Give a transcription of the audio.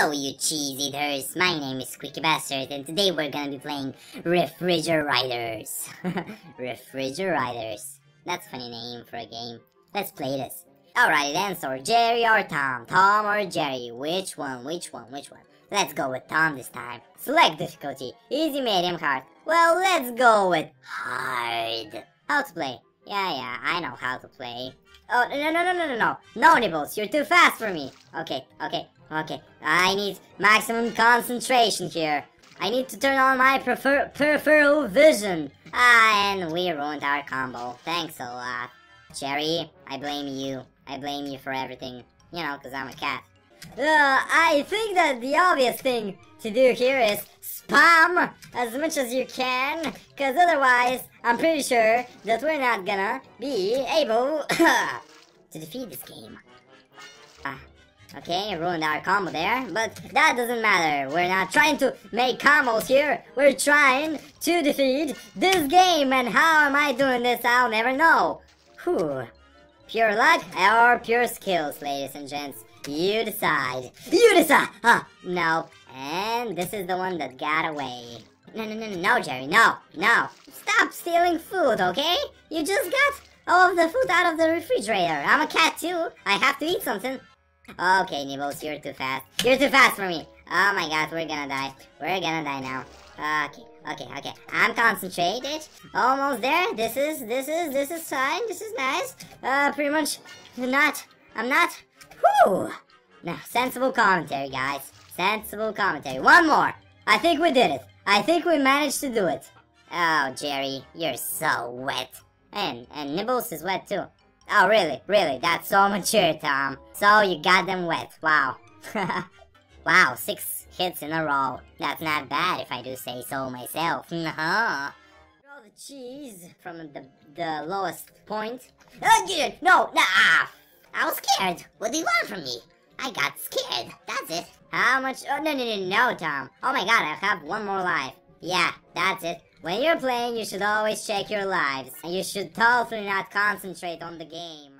Hello, you cheese eaters. My name is Squeaky Bastard, and today we're gonna be playing Refriger-Raiders. Refriger-Raiders. That's a funny name for a game. Let's play this. Alrighty then, so Jerry or Tom? Tom or Jerry? Which one? Which one? Which one? Let's go with Tom this time. Select difficulty. Easy, medium, hard. Well, let's go with hard. How to play? Yeah, yeah, I know how to play. Oh, no, no, no, no, no, no. No, Nibbles, you're too fast for me. Okay, okay, okay. I need maximum concentration here. I need to turn on my prefer peripheral vision. Ah, and we ruined our combo. Thanks a lot. Jerry, I blame you. I blame you for everything. You know, because I'm a cat. Uh, I think that the obvious thing to do here is spam as much as you can, because otherwise, I'm pretty sure that we're not gonna be able to defeat this game. Ah, okay, ruined our combo there, but that doesn't matter. We're not trying to make combos here. We're trying to defeat this game, and how am I doing this? I'll never know. Whew. Pure luck or pure skills, ladies and gents. You decide. You decide! Huh, no. And this is the one that got away. No, no, no, no, Jerry, no, no. Stop stealing food, okay? You just got all of the food out of the refrigerator. I'm a cat too. I have to eat something. Okay, Nibbles, you're too fast. You're too fast for me. Oh my god, we're gonna die. We're gonna die now. Okay, okay, okay. I'm concentrated. Almost there. This is, this is, this is fine. This is nice. Uh, pretty much not, I'm not. Whew. Now, sensible commentary, guys. Sensible commentary. One more. I think we did it. I think we managed to do it. Oh, Jerry, you're so wet. And, and Nibbles is wet too. Oh, really? Really? That's so mature, Tom. So you got them wet. Wow. wow, six hits in a row. That's not bad if I do say so myself. Uh-huh. Throw the cheese from the, the lowest point. Oh, yeah, no, nah. I was scared. What do you want from me? I got scared. That's it. How much? Oh, no, no, no, no, Tom. Oh my god, I have one more life. Yeah, that's it. When you're playing, you should always check your lives. And you should totally not concentrate on the game.